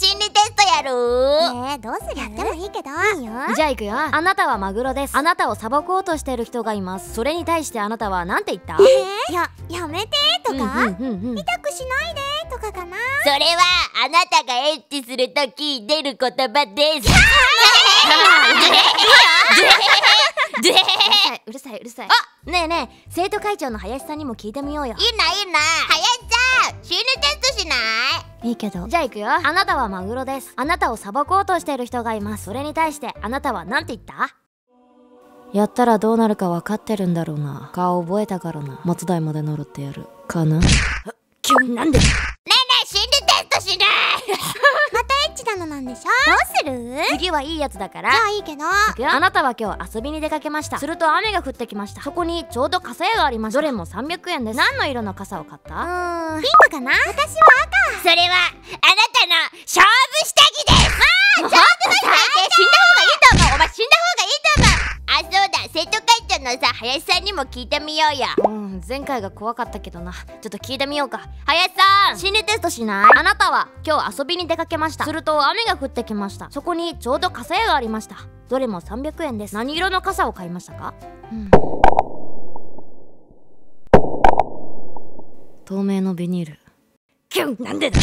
心理テストやる？えー、どうするやってもいいけど。いいよ。じゃあ行くよ。あなたはマグロです。あなたを裁こうとしている人がいます。それに対してあなたは何て言った？えー、ややめてとか、うんうんうんうん。痛くしないでとかかな？それはあなたがエッチするとき出る言葉です。うるさいうるさいあねえねえ生徒会長の林さんにも聞いてみようよいいないいな林さん心理テいいいけど。じゃあ行くよ。あなたはマグロです。あなたを裁こうとしている人がいます。それに対してあなたは何て言った？やったらどうなるか分かってるんだろうな。顔覚えたからな。松代まで乗るってやる。かな？キュンなんで？ねなんでしょどうする？次はいいやつだから。じゃあいいけど。行くよ。あなたは今日遊びに出かけました。すると雨が降ってきました。そこにちょうど傘屋がありました。どれも300円です。何の色の傘を買った？うーんピンクかな？私はそれはのさ林さんにも聞いてみようよ。うん前回が怖かったけどな。ちょっと聞いてみようか。林さん。心理テストしない？あなたは今日遊びに出かけました。すると雨が降ってきました。そこにちょうど傘屋がありました。どれも300円です。何色の傘を買いましたか、うん、透明のビニール。キュン！なんでだ？